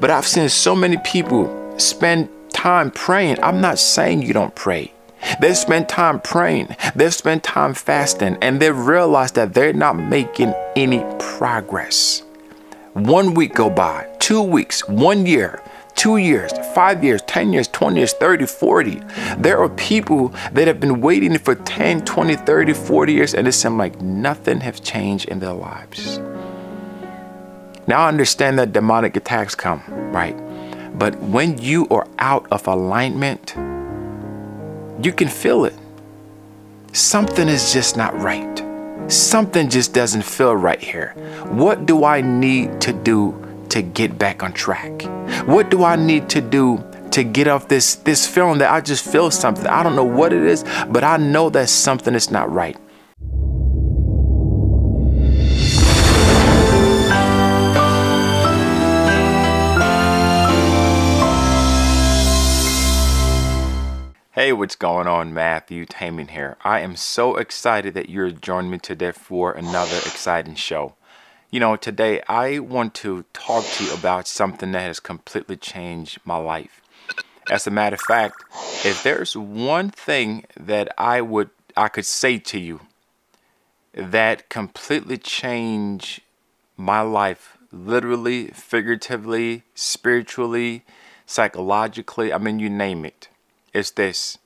But I've seen so many people spend time praying. I'm not saying you don't pray. They spend time praying, they spend time fasting, and they realize that they're not making any progress. One week go by, two weeks, one year, two years, five years, 10 years, 20 years, 30, 40. There are people that have been waiting for 10, 20, 30, 40 years, and it seems like nothing has changed in their lives. Now I understand that demonic attacks come, right? But when you are out of alignment, you can feel it. Something is just not right. Something just doesn't feel right here. What do I need to do to get back on track? What do I need to do to get off this this feeling that I just feel something? I don't know what it is, but I know that something is not right. Hey, what's going on? Mathew Tamin here. I am so excited that you're joining me today for another exciting show. You know, today I want to talk to you about something that has completely changed my life. As a matter of fact, if there's one thing that I would I could say to you that completely changed my life literally, figuratively, spiritually, psychologically, I mean you name it is this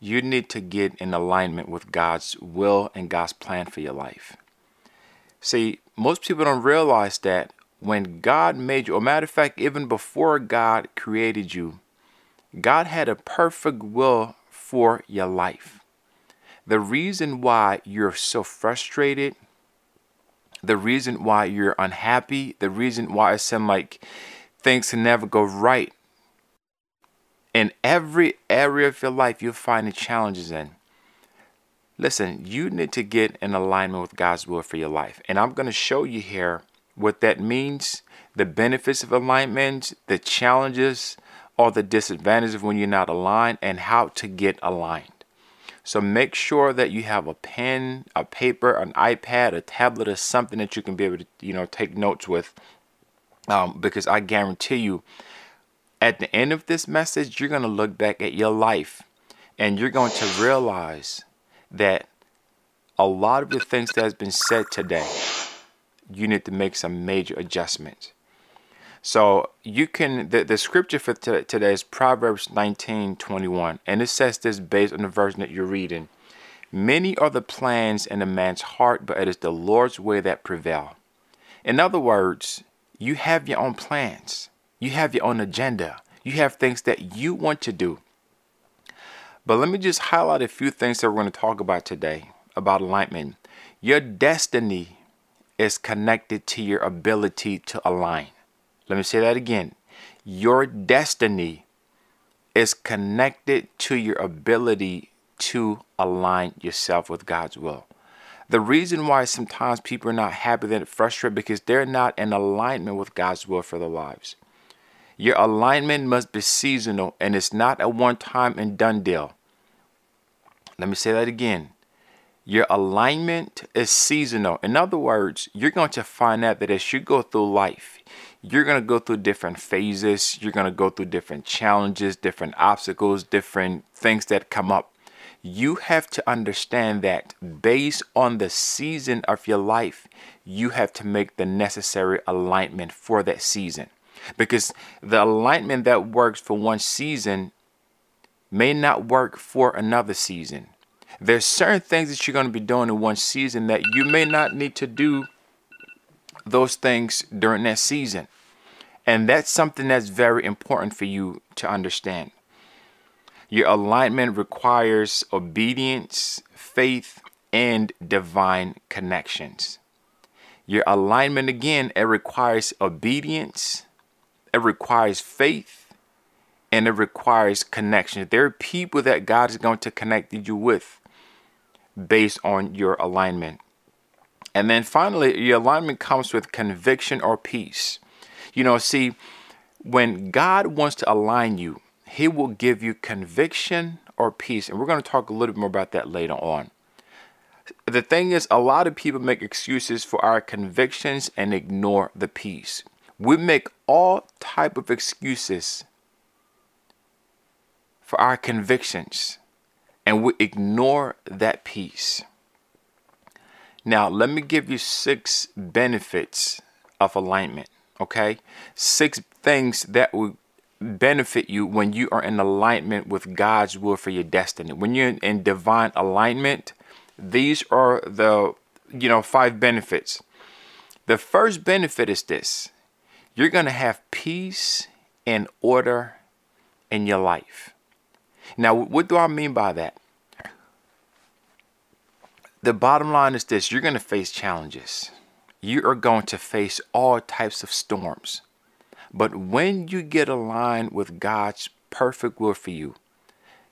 you need to get in alignment with God's will and God's plan for your life. See, most people don't realize that when God made you, or matter of fact, even before God created you, God had a perfect will for your life. The reason why you're so frustrated, the reason why you're unhappy, the reason why it seems like things can never go right in every area of your life you're finding challenges in. Listen, you need to get in alignment with God's will for your life. And I'm going to show you here what that means, the benefits of alignment, the challenges or the disadvantages when you're not aligned, and how to get aligned. So make sure that you have a pen, a paper, an iPad, a tablet, or something that you can be able to, you know, take notes with. Um, because I guarantee you, at the end of this message, you're going to look back at your life and you're going to realize that a lot of the things that has been said today, you need to make some major adjustments. So you can the, the scripture for today is Proverbs 19, 21. And it says this based on the version that you're reading. Many are the plans in a man's heart, but it is the Lord's way that prevail. In other words, you have your own plans. You have your own agenda. You have things that you want to do. But let me just highlight a few things that we're going to talk about today about alignment. Your destiny is connected to your ability to align. Let me say that again. Your destiny is connected to your ability to align yourself with God's will. The reason why sometimes people are not happy, they're frustrated because they're not in alignment with God's will for their lives. Your alignment must be seasonal and it's not a one time and done deal. Let me say that again. Your alignment is seasonal. In other words, you're going to find out that as you go through life, you're going to go through different phases. You're going to go through different challenges, different obstacles, different things that come up. You have to understand that based on the season of your life, you have to make the necessary alignment for that season because the alignment that works for one season may not work for another season. There's certain things that you're going to be doing in one season that you may not need to do those things during that season. And that's something that's very important for you to understand. Your alignment requires obedience, faith, and divine connections. Your alignment, again, it requires obedience, it requires faith and it requires connection. There are people that God is going to connect you with based on your alignment. And then finally, your alignment comes with conviction or peace. You know, see, when God wants to align you, He will give you conviction or peace. And we're going to talk a little bit more about that later on. The thing is, a lot of people make excuses for our convictions and ignore the peace. We make all type of excuses for our convictions and we ignore that peace. Now, let me give you six benefits of alignment, okay? Six things that will benefit you when you are in alignment with God's will for your destiny. When you're in divine alignment, these are the, you know, five benefits. The first benefit is this. You're going to have peace and order in your life. Now, what do I mean by that? The bottom line is this you're going to face challenges. You are going to face all types of storms. But when you get aligned with God's perfect will for you,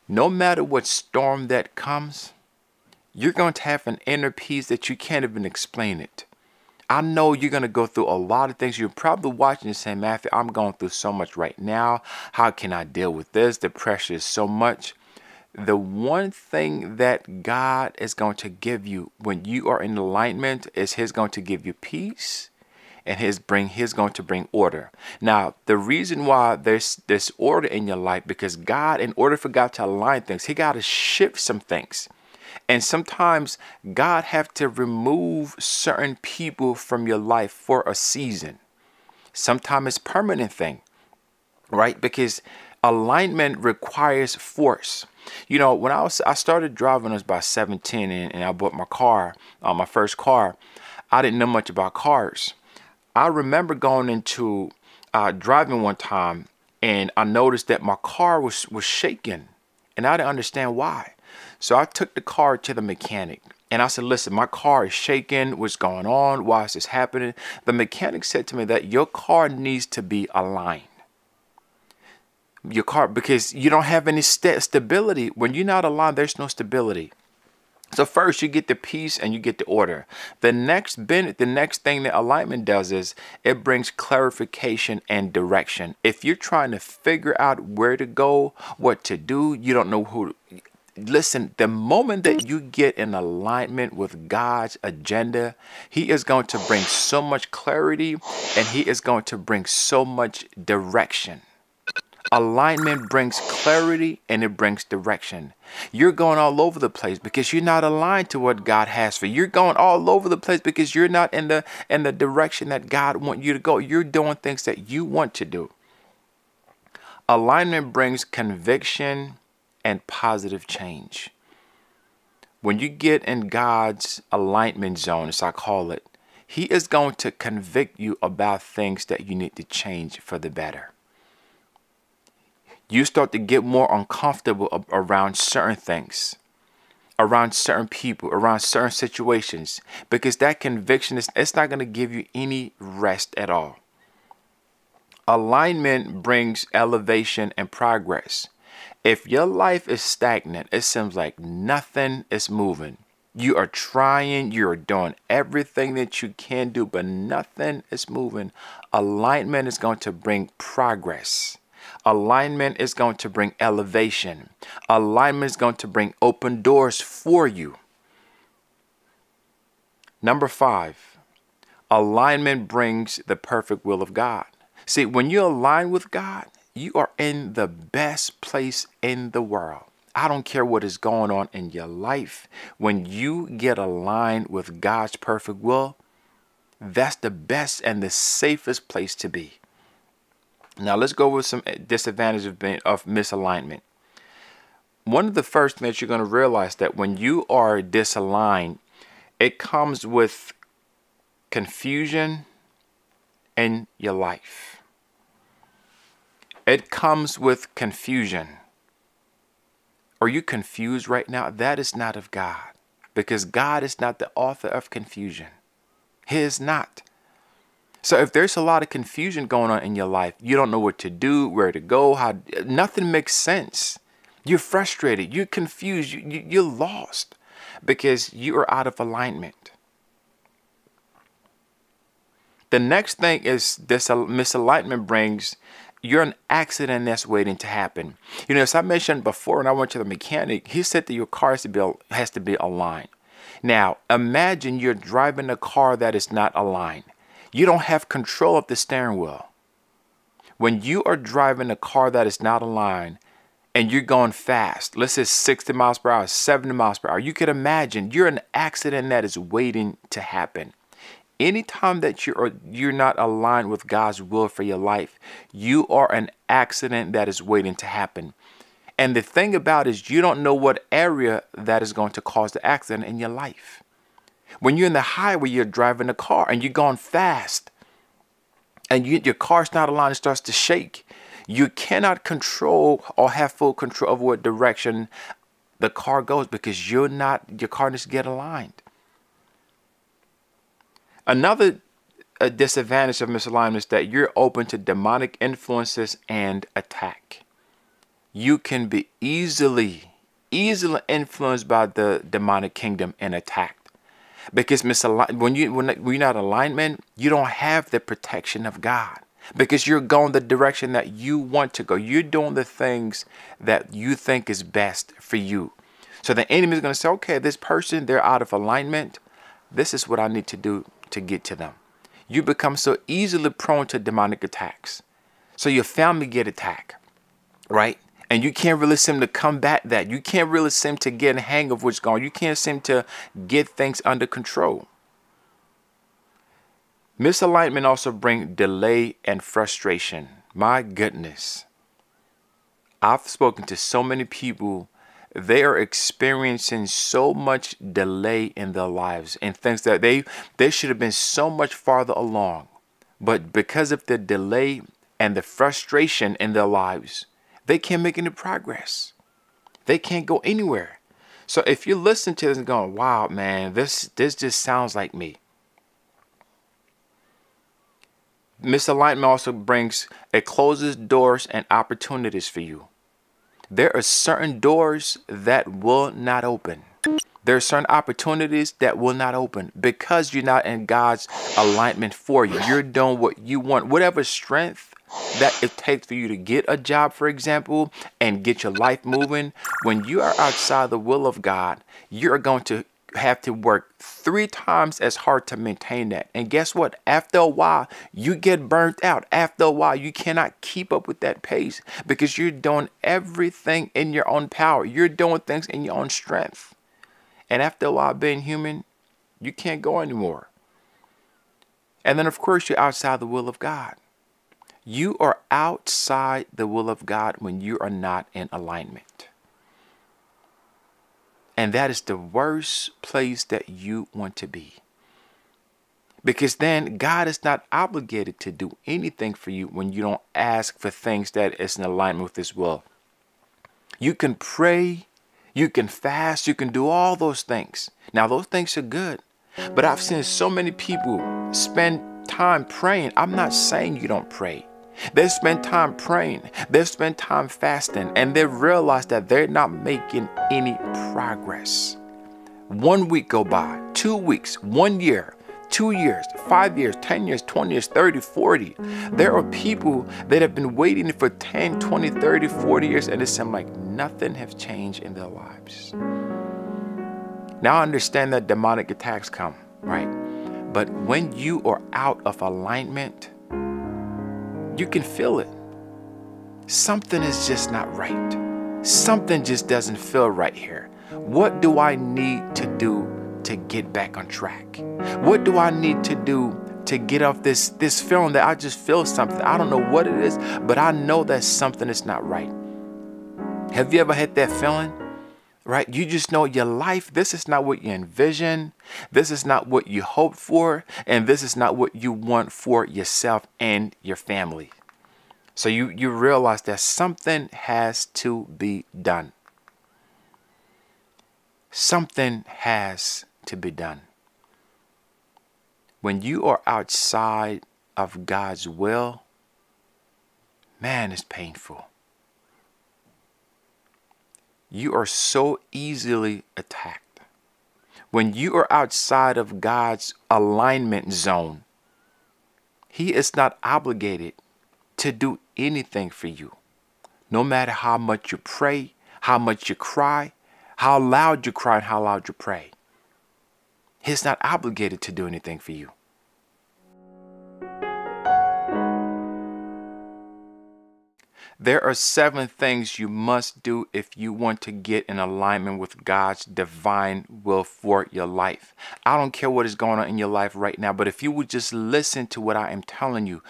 no matter what storm that comes, you're going to have an inner peace that you can't even explain it. I know you're going to go through a lot of things. You're probably watching and saying, Mathew, I'm going through so much right now. How can I deal with this? The pressure is so much. The one thing that God is going to give you when you are in alignment is He's going to give you peace and his bring he's going to bring order. Now, the reason why there's this order in your life because God, in order for God to align things, He got to shift some things. And sometimes God have to remove certain people from your life for a season. Sometimes it's permanent thing, right? Because alignment requires force. You know, when I was I started driving, I was about 17 and, and I bought my car, uh, my first car. I didn't know much about cars. I remember going into uh, driving one time and I noticed that my car was, was shaking and I didn't understand why. So I took the car to the mechanic and I said, listen, my car is shaking. What's going on? Why is this happening? The mechanic said to me that your car needs to be aligned. Your car, because you don't have any st stability. When you're not aligned, there's no stability. So first you get the peace and you get the order. The next ben- the next thing that alignment does is it brings clarification and direction. If you're trying to figure out where to go, what to do, you don't know who listen, the moment that you get in alignment with God's agenda, He is going to bring so much clarity and He is going to bring so much direction. Alignment brings clarity and it brings direction. You're going all over the place because you're not aligned to what God has for you. You're going all over the place because you're not in the in the direction that God wants you to go. You're doing things that you want to do. Alignment brings conviction and positive change. When you get in God's alignment zone, as I call it, He is going to convict you about things that you need to change for the better. You start to get more uncomfortable around certain things, around certain people, around certain situations, because that conviction is it's not going to give you any rest at all. Alignment brings elevation and progress. If your life is stagnant, it seems like nothing is moving. You are trying, you are doing everything that you can do, but nothing is moving. Alignment is going to bring progress. Alignment is going to bring elevation. Alignment is going to bring open doors for you. Number five, alignment brings the perfect will of God. See, when you align with God, you are in the best place in the world. I don't care what is going on in your life. When you get aligned with God's perfect will, that's the best and the safest place to be. Now let's go with some disadvantages of, of misalignment. One of the first things you're going to realize that when you are disaligned, it comes with confusion in your life. It comes with confusion. Are you confused right now? That is not of God because God is not the author of confusion. He is not. So if there's a lot of confusion going on in your life, you don't know what to do, where to go, how nothing makes sense. You're frustrated, you're confused, you, you're lost because you are out of alignment. The next thing is this misalignment brings you're an accident that's waiting to happen. You know, as I mentioned before, when I went to the mechanic, he said that your car has to be, has to be aligned. Now, imagine you're driving a car that is not aligned. You don't have control of the steering wheel. When you are driving a car that is not aligned and you're going fast, let's say 60 miles per hour, 70 miles per hour, you could imagine you're an accident that is waiting to happen. Anytime that you're you're not aligned with God's will for your life, you are an accident that is waiting to happen. And the thing about it is you don't know what area that is going to cause the accident in your life. When you're in the highway, you're driving a car and you're going fast and you, your car's not aligned, it starts to shake. You cannot control or have full control of what direction the car goes because you're not, your car needs to get aligned. Another a disadvantage of misalignment is that you're open to demonic influences and attack. You can be easily, easily influenced by the demonic kingdom and attacked. Because when you when you're not alignment, you don't have the protection of God. Because you're going the direction that you want to go. You're doing the things that you think is best for you. So the enemy is going to say, okay, this person, they're out of alignment. This is what I need to do to get to them. You become so easily prone to demonic attacks. So your family get attacked, right? And you can't really seem to combat that. You can't really seem to get a hang of what's going on. You can't seem to get things under control. Misalignment also brings delay and frustration. My goodness. I've spoken to so many people, they are experiencing so much delay in their lives and things that they they should have been so much farther along. But because of the delay and the frustration in their lives, they can't make any progress. They can't go anywhere. So if you listen to this and going, wow, man, this this just sounds like me. Misalignment also brings it closes doors and opportunities for you. There are certain doors that will not open. There are certain opportunities that will not open because you're not in God's alignment for you. You're doing what you want. Whatever strength that it takes for you to get a job, for example, and get your life moving, when you are outside the will of God, you're going to have to work three times as hard to maintain that. And guess what? After a while, you get burnt out. After a while, you cannot keep up with that pace because you're doing everything in your own power. You're doing things in your own strength. And after a while, being human, you can't go anymore. And then, of course, you're outside the will of God. You are outside the will of God when you are not in alignment. And that is the worst place that you want to be. Because then God is not obligated to do anything for you when you don't ask for things that is in alignment with His will. You can pray, you can fast, you can do all those things. Now, those things are good. But I've seen so many people spend time praying. I'm not saying you don't pray. They've spent time praying, they've spent time fasting, and they've realized that they're not making any progress. One week go by, two weeks, one year, two years, five years, 10 years, 20 years, 30, 40. There are people that have been waiting for 10, 20, 30, 40 years, and it seems like nothing has changed in their lives. Now I understand that demonic attacks come, right? But when you are out of alignment, you can feel it. Something is just not right. Something just doesn't feel right here. What do I need to do to get back on track? What do I need to do to get off this this feeling that I just feel something? I don't know what it is, but I know that something is not right. Have you ever had that feeling? Right? You just know your life, this is not what you envision, this is not what you hope for, and this is not what you want for yourself and your family. So you, you realize that something has to be done. Something has to be done. When you are outside of God's will, man, it's painful you are so easily attacked. When you are outside of God's alignment zone, He is not obligated to do anything for you. No matter how much you pray, how much you cry, how loud you cry, and how loud you pray. He's not obligated to do anything for you. There are seven things you must do if you want to get in alignment with God's divine will for your life. I don't care what is going on in your life right now, but if you would just listen to what I am telling you,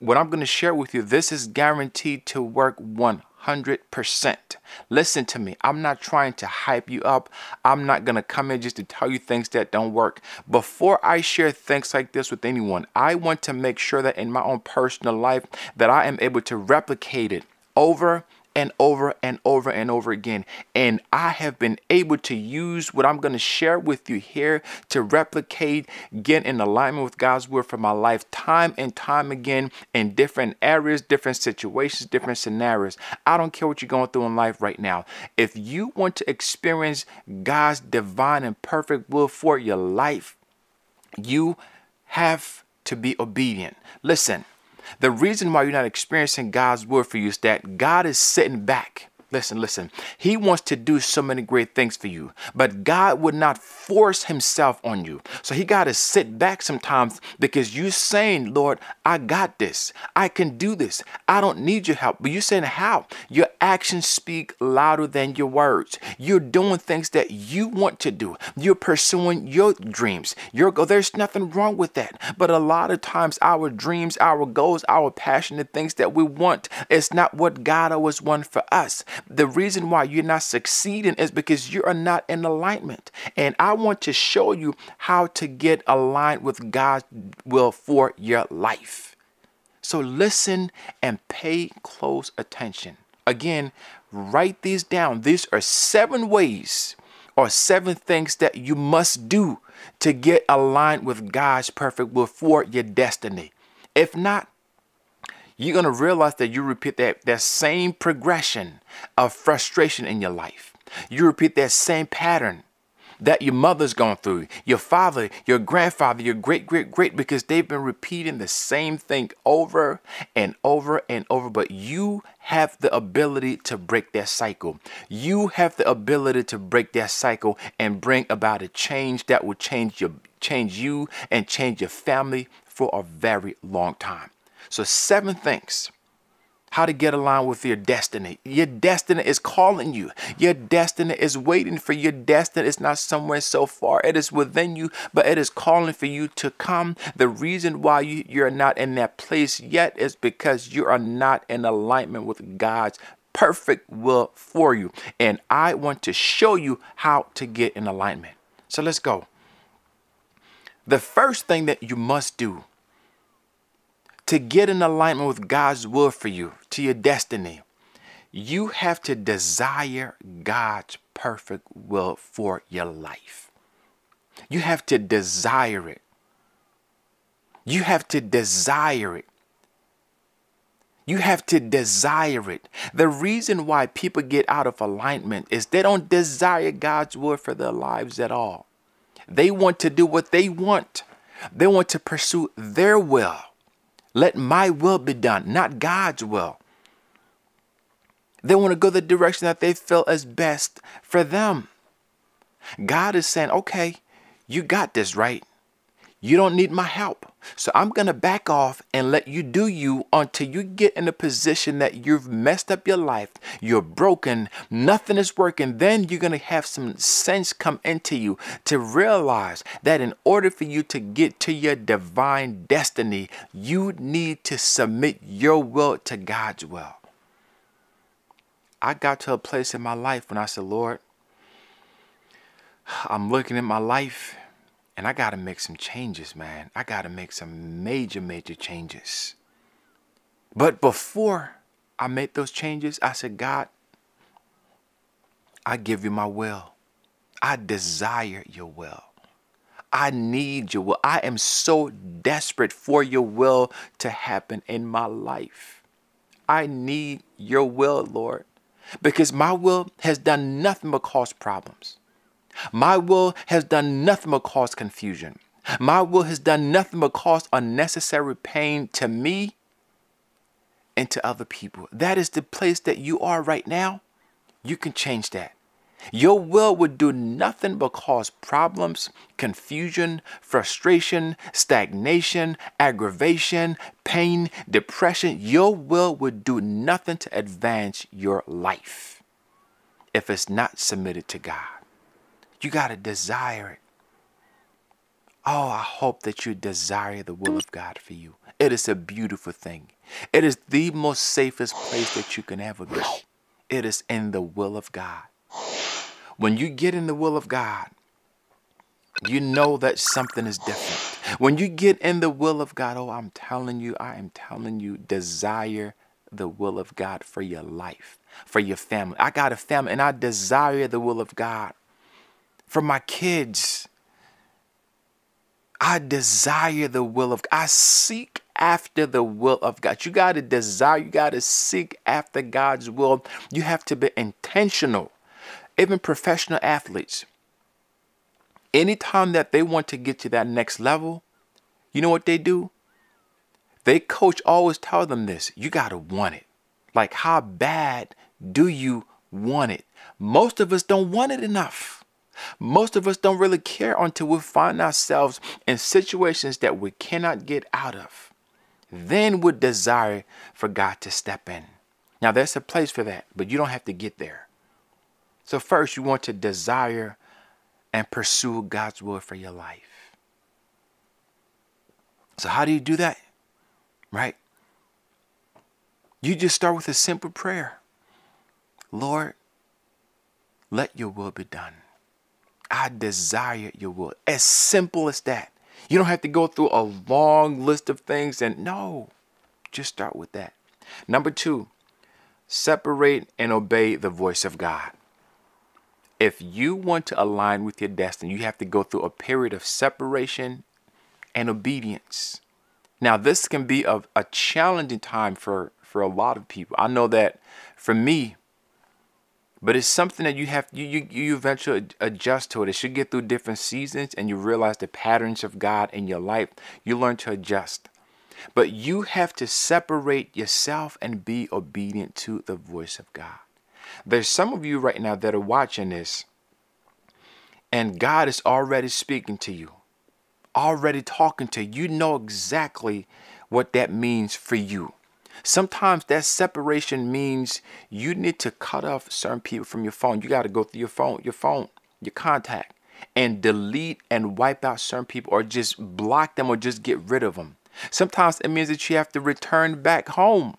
what I'm going to share with you, this is guaranteed to work 100%. Listen to me. I'm not trying to hype you up. I'm not going to come in just to tell you things that don't work. Before I share things like this with anyone, I want to make sure that in my own personal life that I am able to replicate it over and over and over and over again. And I have been able to use what I'm going to share with you here to replicate, get in alignment with God's word for my life time and time again in different areas, different situations, different scenarios. I don't care what you're going through in life right now. If you want to experience God's divine and perfect will for your life, you have to be obedient. Listen, the reason why you're not experiencing God's word for you is that God is sitting back Listen, listen. He wants to do so many great things for you, but God would not force himself on you. So he got to sit back sometimes because you're saying, Lord, I got this. I can do this. I don't need your help. But you're saying, how? Your actions speak louder than your words. You're doing things that you want to do. You're pursuing your dreams. Your goal. There's nothing wrong with that. But a lot of times, our dreams, our goals, our passionate things that we want, it's not what God always wanted for us the reason why you're not succeeding is because you are not in alignment. And I want to show you how to get aligned with God's will for your life. So listen and pay close attention. Again, write these down. These are seven ways or seven things that you must do to get aligned with God's perfect will for your destiny. If not, you're going to realize that you repeat that, that same progression of frustration in your life. You repeat that same pattern that your mother's gone through, your father, your grandfather, your great, great, great, because they've been repeating the same thing over and over and over. But you have the ability to break that cycle. You have the ability to break that cycle and bring about a change that will change your change you and change your family for a very long time. So, seven things how to get aligned with your destiny. Your destiny is calling you. Your destiny is waiting for you. your destiny. It's not somewhere so far. It is within you, but it is calling for you to come. The reason why you, you're not in that place yet is because you are not in alignment with God's perfect will for you. And I want to show you how to get in alignment. So let's go. The first thing that you must do to get in alignment with God's will for you, to your destiny, you have to desire God's perfect will for your life. You have to desire it. You have to desire it. You have to desire it. The reason why people get out of alignment is they don't desire God's will for their lives at all. They want to do what they want, they want to pursue their will. Let my will be done, not God's will. They want to go the direction that they feel is best for them. God is saying, okay, you got this, right? You don't need my help. So I'm going to back off and let you do you until you get in a position that you've messed up your life. You're broken. Nothing is working. Then you're going to have some sense come into you to realize that in order for you to get to your divine destiny, you need to submit your will to God's will. I got to a place in my life when I said, Lord, I'm looking at my life and I got to make some changes, man. I got to make some major, major changes. But before I made those changes, I said, God, I give you my will. I desire your will. I need your will. I am so desperate for your will to happen in my life. I need your will, Lord, because my will has done nothing but cause problems. My will has done nothing but cause confusion. My will has done nothing but cause unnecessary pain to me and to other people. That is the place that you are right now. You can change that. Your will would do nothing but cause problems, confusion, frustration, stagnation, aggravation, pain, depression. Your will would do nothing to advance your life if it's not submitted to God. You got to desire it. Oh, I hope that you desire the will of God for you. It is a beautiful thing. It is the most safest place that you can ever be. It is in the will of God. When you get in the will of God, you know that something is different. When you get in the will of God, oh, I'm telling you, I am telling you, desire the will of God for your life, for your family. I got a family and I desire the will of God for my kids. I desire the will of God. I seek after the will of God. You got to desire, you got to seek after God's will. You have to be intentional. Even professional athletes, anytime that they want to get to that next level, you know what they do? They coach always tell them this you got to want it. Like, how bad do you want it? Most of us don't want it enough. Most of us don't really care until we find ourselves in situations that we cannot get out of. Then we desire for God to step in. Now, there's a place for that, but you don't have to get there. So, first, you want to desire and pursue God's will for your life. So, how do you do that? Right? You just start with a simple prayer Lord, let your will be done. I desire your will. As simple as that. You don't have to go through a long list of things and no, just start with that. Number two, separate and obey the voice of God. If you want to align with your destiny, you have to go through a period of separation and obedience. Now, this can be a, a challenging time for, for a lot of people. I know that for me, but it's something that you have you, you you eventually adjust to it as you get through different seasons and you realize the patterns of god in your life you learn to adjust but you have to separate yourself and be obedient to the voice of god there's some of you right now that are watching this and god is already speaking to you already talking to you you know exactly what that means for you Sometimes that separation means you need to cut off certain people from your phone. You got to go through your phone, your phone, your contact, and delete and wipe out certain people or just block them or just get rid of them. Sometimes it means that you have to return back home.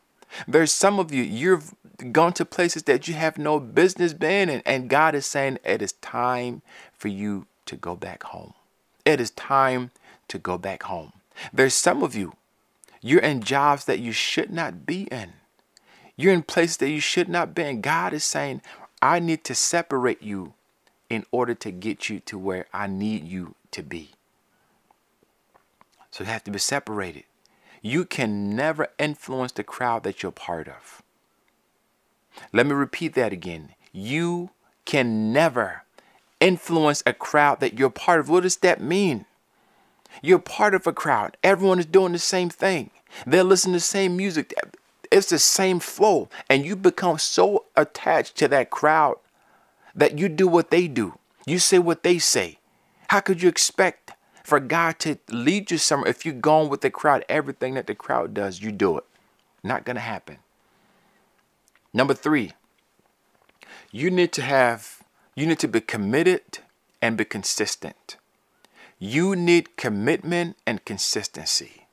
There's some of you, you've gone to places that you have no business being in, and God is saying it is time for you to go back home. It is time to go back home. There's some of you, you're in jobs that you should not be in. You're in places that you should not be in. God is saying, I need to separate you in order to get you to where I need you to be. So you have to be separated. You can never influence the crowd that you're part of. Let me repeat that again. You can never influence a crowd that you're part of. What does that mean? You're part of a crowd. Everyone is doing the same thing. They're listening to the same music. It's the same flow. And you become so attached to that crowd that you do what they do. You say what they say. How could you expect for God to lead you somewhere if you're going with the crowd? Everything that the crowd does, you do it. Not going to happen. Number three, you need to have, you need to be committed and be consistent. You need commitment and consistency.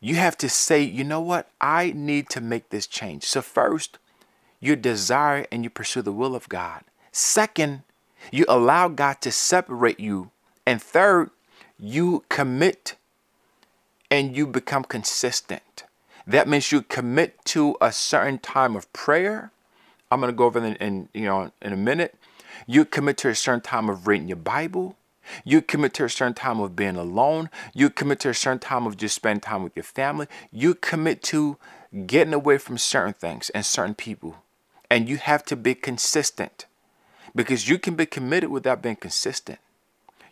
You have to say, you know what? I need to make this change. So, first, you desire and you pursue the will of God. Second, you allow God to separate you. And third, you commit and you become consistent. That means you commit to a certain time of prayer. I'm going to go over in, in, you know in a minute. You commit to a certain time of reading your Bible. You commit to a certain time of being alone. You commit to a certain time of just spending time with your family. You commit to getting away from certain things and certain people. And you have to be consistent because you can be committed without being consistent.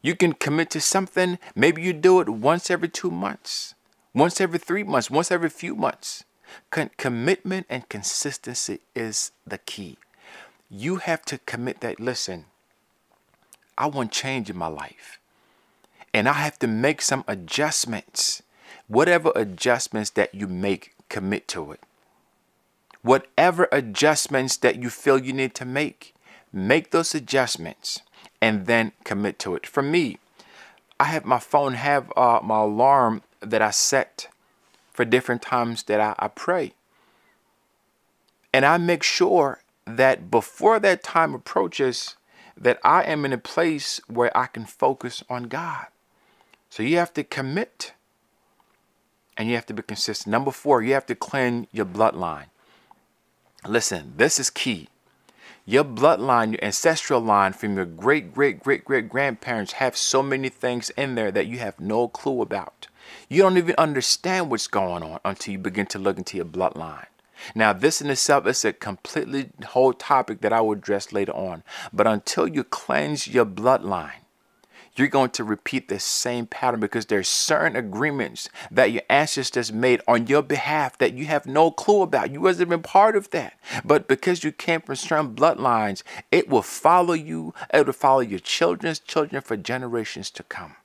You can commit to something, maybe you do it once every two months, once every three months, once every few months. Con- commitment and consistency is the key. you have to commit that. Listen, I want change in my life. And I have to make some adjustments. Whatever adjustments that you make, commit to it. Whatever adjustments that you feel you need to make, make those adjustments and then commit to it. For me, I have my phone have uh, my alarm that I set for different times that I, I pray. And I make sure that before that time approaches, that I am in a place where I can focus on God. So you have to commit and you have to be consistent. Number four, you have to cleanse your bloodline. Listen, this is key. Your bloodline, your ancestral line from your great, great, great, great grandparents have so many things in there that you have no clue about. You don't even understand what's going on until you begin to look into your bloodline. Now, this in itself is a completely whole topic that I will address later on. But until you cleanse your bloodline, you're going to repeat the same pattern because there's certain agreements that your ancestors made on your behalf that you have no clue about. You wasn't even part of that. But because you came from certain bloodlines, it will follow you. It will follow your children's children for generations to come.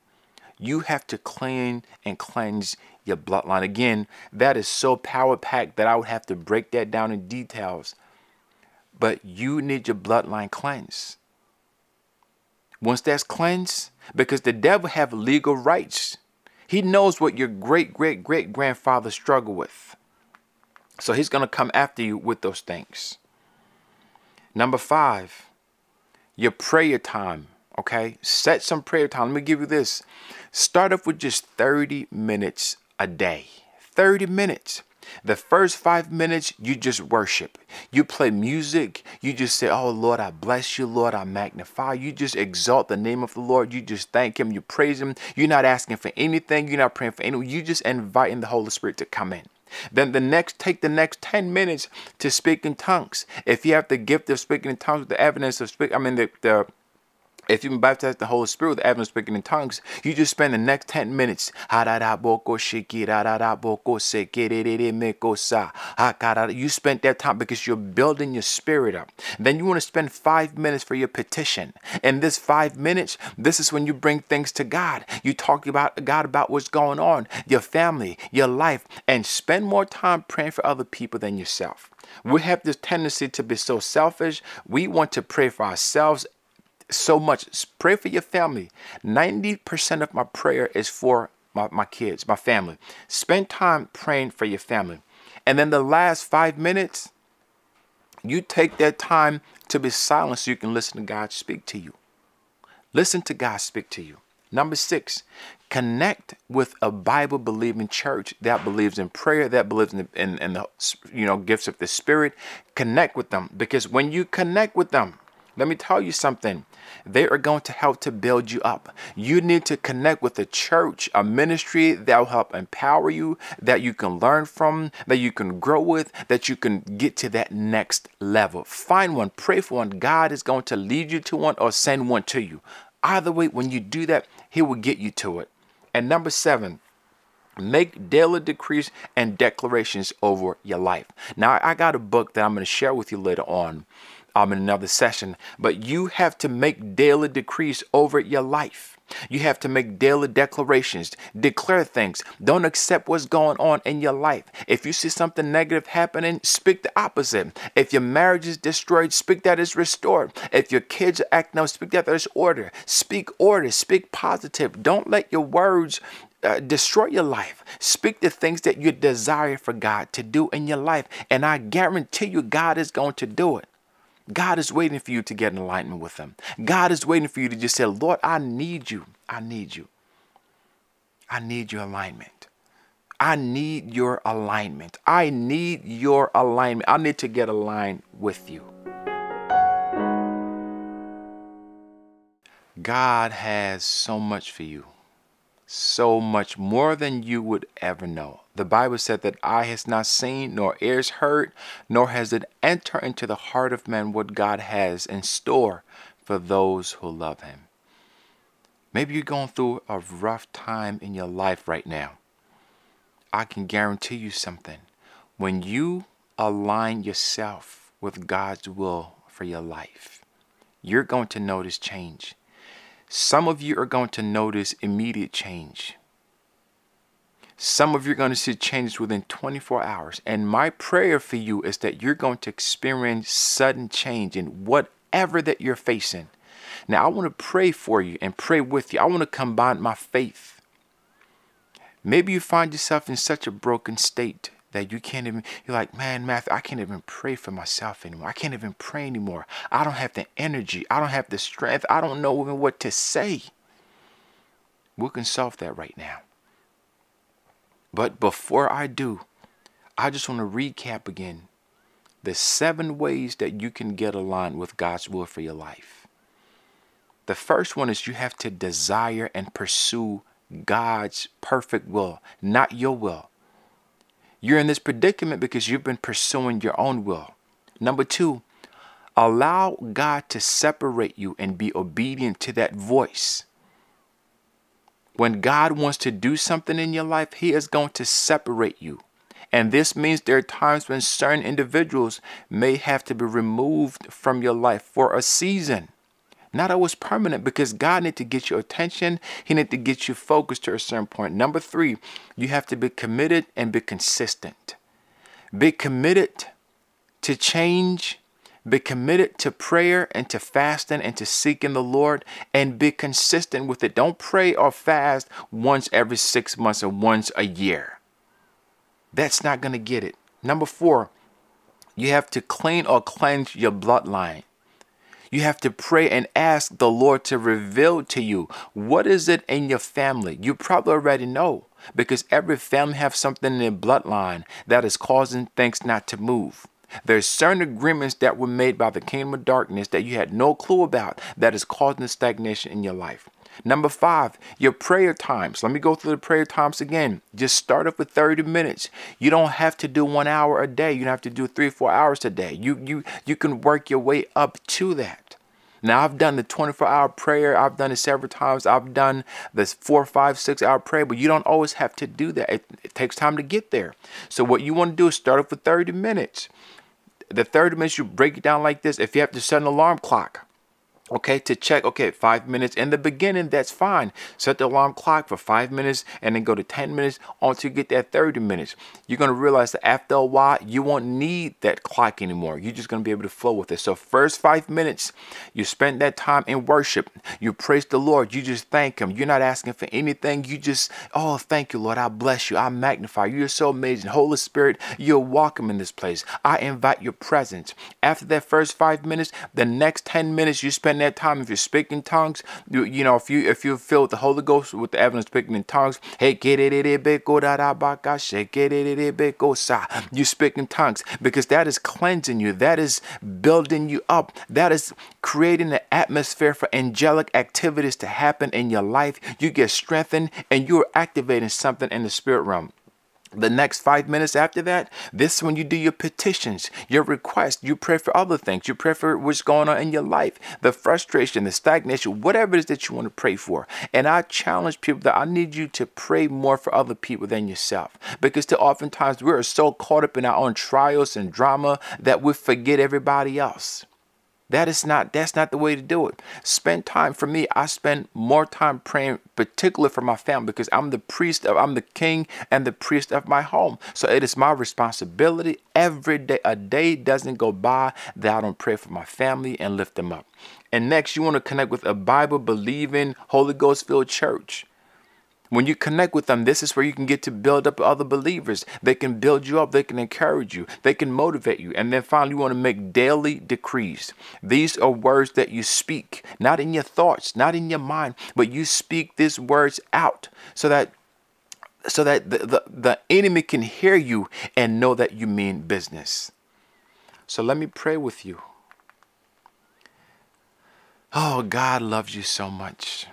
You have to clean and cleanse your bloodline. Again, that is so power packed that I would have to break that down in details. But you need your bloodline cleansed. Once that's cleansed, because the devil have legal rights. He knows what your great great great grandfather struggled with. So he's going to come after you with those things. Number 5, your prayer time. Okay, set some prayer time. Let me give you this. Start off with just 30 minutes a day. 30 minutes. The first five minutes, you just worship. You play music. You just say, Oh Lord, I bless you, Lord, I magnify. You just exalt the name of the Lord. You just thank Him. You praise Him. You're not asking for anything. You're not praying for anyone. You just inviting the Holy Spirit to come in. Then the next, take the next 10 minutes to speak in tongues. If you have the gift of speaking in tongues, the evidence of speak, I mean, the, the if you've been baptized the Holy Spirit with evidence speaking in tongues, you just spend the next 10 minutes. You spent that time because you're building your spirit up. Then you want to spend five minutes for your petition. In this five minutes, this is when you bring things to God. You talk about God about what's going on, your family, your life, and spend more time praying for other people than yourself. We have this tendency to be so selfish. We want to pray for ourselves so much. Pray for your family. 90% of my prayer is for my, my kids, my family. Spend time praying for your family. And then the last five minutes, you take that time to be silent so you can listen to God speak to you. Listen to God speak to you. Number six, connect with a Bible believing church that believes in prayer, that believes in, in, in the you know gifts of the Spirit. Connect with them because when you connect with them, let me tell you something. They are going to help to build you up. You need to connect with a church, a ministry that will help empower you, that you can learn from, that you can grow with, that you can get to that next level. Find one, pray for one. God is going to lead you to one or send one to you. Either way, when you do that, He will get you to it. And number seven, Make daily decrees and declarations over your life. Now, I got a book that I'm going to share with you later on um, in another session, but you have to make daily decrees over your life. You have to make daily declarations, declare things. Don't accept what's going on in your life. If you see something negative happening, speak the opposite. If your marriage is destroyed, speak that it's restored. If your kids are acting speak that there's order. Speak order, speak positive. Don't let your words uh, destroy your life. Speak the things that you desire for God to do in your life. And I guarantee you, God is going to do it. God is waiting for you to get enlightenment with Him. God is waiting for you to just say, Lord, I need you. I need you. I need your alignment. I need your alignment. I need your alignment. I need to get aligned with you. God has so much for you so much more than you would ever know. The Bible said that eye has not seen, nor ears heard, nor has it entered into the heart of man what God has in store for those who love him. Maybe you're going through a rough time in your life right now. I can guarantee you something. When you align yourself with God's will for your life, you're going to notice change. Some of you are going to notice immediate change. Some of you are going to see changes within 24 hours. And my prayer for you is that you're going to experience sudden change in whatever that you're facing. Now, I want to pray for you and pray with you. I want to combine my faith. Maybe you find yourself in such a broken state that you can't even, you're like, man, Mathew, I can't even pray for myself anymore. I can't even pray anymore. I don't have the energy. I don't have the strength. I don't know even what to say. We can solve that right now. But before I do, I just want to recap again the seven ways that you can get aligned with God's will for your life. The first one is you have to desire and pursue God's perfect will, not your will. You're in this predicament because you've been pursuing your own will. Number two, allow God to separate you and be obedient to that voice. When God wants to do something in your life, He is going to separate you. And this means there are times when certain individuals may have to be removed from your life for a season. Not always permanent because God need to get your attention. He need to get you focused to a certain point. Number three, you have to be committed and be consistent. Be committed to change. Be committed to prayer and to fasting and to seeking the Lord and be consistent with it. Don't pray or fast once every six months or once a year. That's not going to get it. Number four, you have to clean or cleanse your bloodline. You have to pray and ask the Lord to reveal to you what is it in your family. You probably already know because every family have something in their bloodline that is causing things not to move. There's certain agreements that were made by the kingdom of darkness that you had no clue about that is causing stagnation in your life. Number five, your prayer times. Let me go through the prayer times again. Just start off with 30 minutes. You don't have to do one hour a day. You don't have to do three, four hours a day. You you you can work your way up to that. Now I've done the 24 hour prayer. I've done it several times. I've done the four, five, six hour prayer, but you don't always have to do that. It, it takes time to get there. So what you want to do is start off with 30 minutes. The 30 minutes you break it down like this. If you have to set an alarm clock, okay to check okay five minutes in the beginning that's fine. Set the alarm clock for five minutes and then go to 10 minutes until you get that 30 minutes. You're going to realize that after a while you won't need that clock anymore. You're just going to be able to flow with it. So first five minutes you spend that time in worship. You praise the lord. You just thank him. You're not asking for anything. You just oh thank you lord. I bless you. I magnify you. You're so amazing. Holy spirit you're welcome in this place. I invite your presence. After that first five minutes the next 10 minutes you spend that time, if you're speaking tongues, you, you know, if you if you feel the Holy Ghost with the evidence speaking in tongues, hey, get it it go da da back, you speak in tongues because that is cleansing you, that is building you up, that is creating an atmosphere for angelic activities to happen in your life. You get strengthened and you're activating something in the spirit realm. The next five minutes after that, this is when you do your petitions, your requests. You pray for other things. You pray for what's going on in your life, the frustration, the stagnation, whatever it is that you want to pray for. And I challenge people that I need you to pray more for other people than yourself. Because too oftentimes we are so caught up in our own trials and drama that we forget everybody else. That is not that's not the way to do it. Spend time for me. I spend more time praying, particularly for my family, because I'm the priest of I'm the king and the priest of my home. So it is my responsibility every day. A day doesn't go by that I don't pray for my family and lift them up. And next, you want to connect with a Bible believing, Holy Ghost filled church. When you connect with them, this is where you can get to build up other believers. They can build you up, they can encourage you, they can motivate you. And then finally, you want to make daily decrees. These are words that you speak, not in your thoughts, not in your mind, but you speak these words out so that so that the, the, the enemy can hear you and know that you mean business. So let me pray with you. Oh, God loves you so much.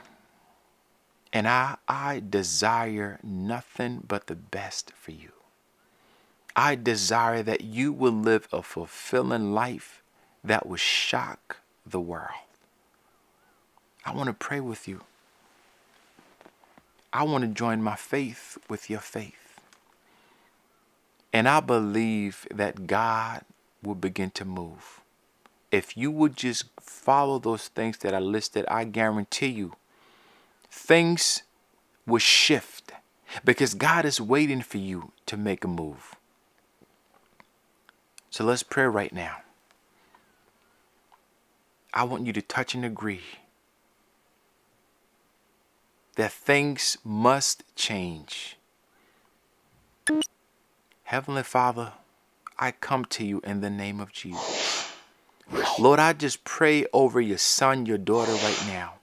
And I, I desire nothing but the best for you. I desire that you will live a fulfilling life that will shock the world. I want to pray with you. I want to join my faith with your faith. And I believe that God will begin to move. if you would just follow those things that I listed, I guarantee you things will shift because God is waiting for you to make a move. So let's pray right now. I want you to touch and agree that things must change. Heavenly Father, I come to you in the name of Jesus. Lord, I just pray over your son, your daughter right now.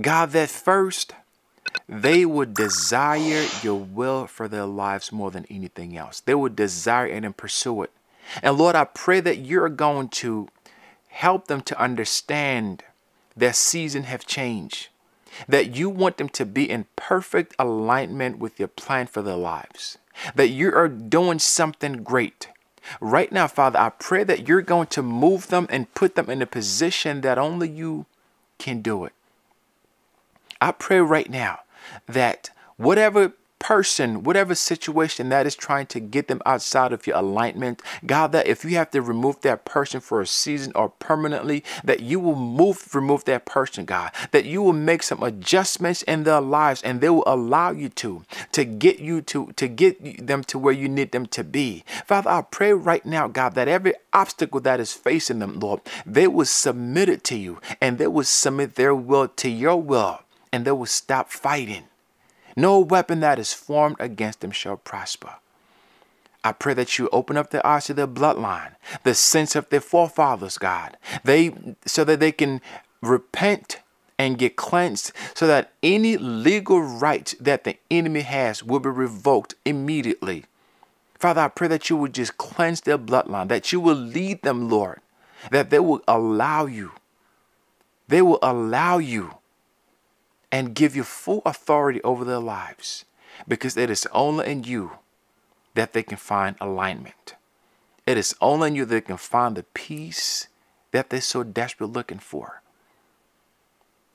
God, that first they would desire your will for their lives more than anything else. They would desire it and pursue it. And Lord, I pray that you're going to help them to understand their season have changed. That you want them to be in perfect alignment with your plan for their lives. That you are doing something great. Right now, Father, I pray that you're going to move them and put them in a position that only you can do it. I pray right now that whatever person, whatever situation that is trying to get them outside of your alignment, God, that if you have to remove that person for a season or permanently, that you will move, remove that person, God, that you will make some adjustments in their lives and they will allow you to, to get you to, to get them to where you need them to be. Father, I pray right now, God, that every obstacle that is facing them, Lord, they will submit it to you and they will submit their will to your will and they will stop fighting. No weapon that is formed against them shall prosper. I pray that you open up the eyes of their bloodline, the sense of their forefathers, God. They so that they can repent and get cleansed so that any legal right that the enemy has will be revoked immediately. Father, I pray that you would just cleanse their bloodline, that you will lead them, Lord, that they will allow you. They will allow you and give you full authority over their lives because it is only in you that they can find alignment. It is only in you that they can find the peace that they're so desperately looking for.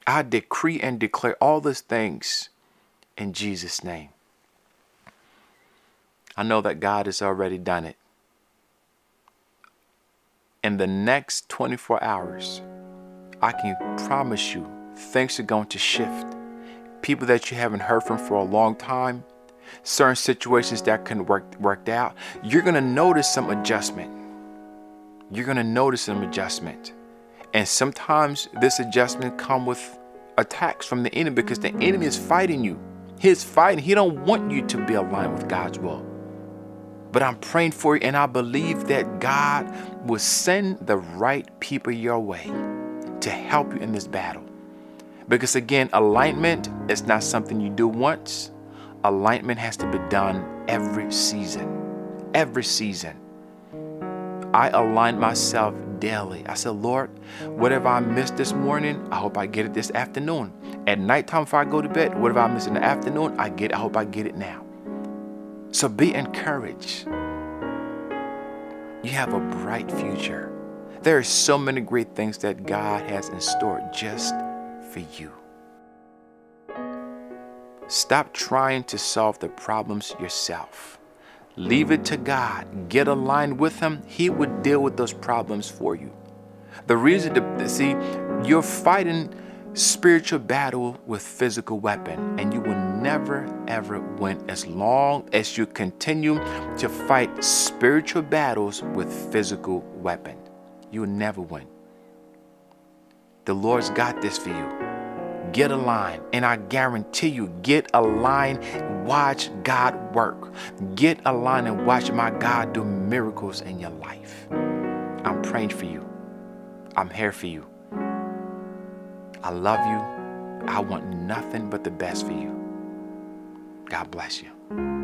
I decree and declare all these things in Jesus' name. I know that God has already done it. In the next 24 hours, I can promise you things are going to shift. People that you haven't heard from for a long time, certain situations that couldn't work worked out, you're gonna notice some adjustment. You're gonna notice some adjustment. And sometimes this adjustment come with attacks from the enemy because the enemy is fighting you. He's fighting. He don't want you to be aligned with God's will. But I'm praying for you and I believe that God will send the right people your way to help you in this battle. Because again, alignment is not something you do once. Alignment has to be done every season. Every season. I align myself daily. I said, Lord, whatever I missed this morning, I hope I get it this afternoon. At nighttime, before I go to bed, whatever I miss in the afternoon, I get. I hope I get it now. So be encouraged. You have a bright future. There are so many great things that God has in store just for you. Stop trying to solve the problems yourself. Leave it to God. Get aligned with Him. He would deal with those problems for you. The reason to see, you're fighting spiritual battle with physical weapon and you will never ever win as long as you continue to fight spiritual battles with physical weapon you will never win the Lord's got this for you. Get aligned. And I guarantee you, get aligned. Watch God work. Get aligned and watch my God do miracles in your life. I'm praying for you. I'm here for you. I love you. I want nothing but the best for you. God bless you.